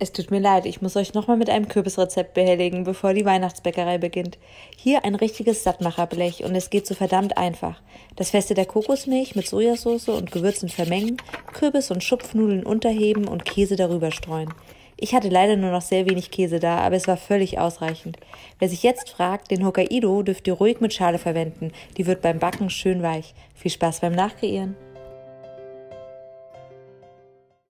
Es tut mir leid, ich muss euch nochmal mit einem Kürbisrezept behelligen, bevor die Weihnachtsbäckerei beginnt. Hier ein richtiges Sattmacherblech und es geht so verdammt einfach. Das Feste der Kokosmilch mit Sojasauce und Gewürzen vermengen, Kürbis und Schupfnudeln unterheben und Käse darüber streuen. Ich hatte leider nur noch sehr wenig Käse da, aber es war völlig ausreichend. Wer sich jetzt fragt, den Hokkaido dürft ihr ruhig mit Schale verwenden. Die wird beim Backen schön weich. Viel Spaß beim Nachkreieren.